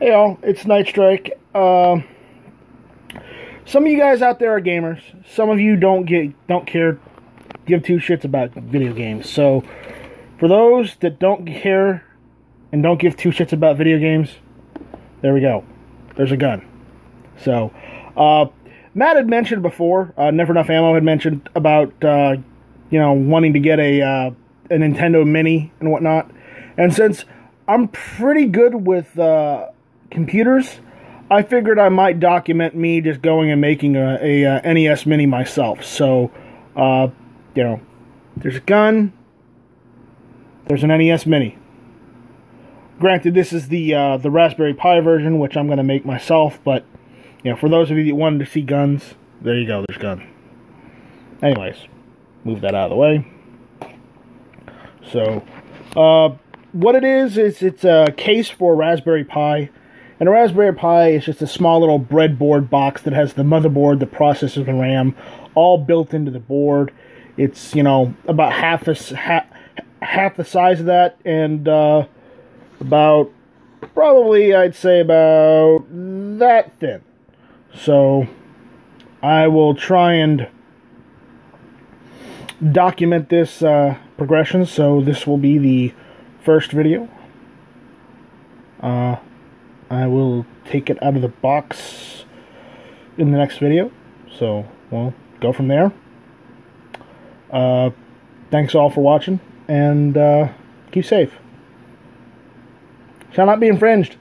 Hey all, it's Nightstryke. Uh, some of you guys out there are gamers. Some of you don't get don't care, give two shits about video games. So, for those that don't care and don't give two shits about video games, there we go. There's a gun. So, uh, Matt had mentioned before. Uh, Never Enough Ammo had mentioned about uh, you know wanting to get a uh, a Nintendo Mini and whatnot. And since I'm pretty good with uh, computers, I figured I might document me just going and making a, a, a NES Mini myself. So, uh, you know, there's a gun, there's an NES Mini. Granted, this is the uh, the Raspberry Pi version, which I'm going to make myself, but you know, for those of you that wanted to see guns, there you go, there's gun. Anyways, move that out of the way. So, uh, what it is is it's a case for Raspberry Pi. And a Raspberry Pi is just a small little breadboard box that has the motherboard, the processor, and RAM all built into the board. It's you know about half the half, half the size of that, and uh, about probably I'd say about that thin. So I will try and document this uh, progression. So this will be the first video. Uh, I will take it out of the box in the next video. So, well, go from there. Uh, thanks all for watching, and uh, keep safe. Shall not be infringed.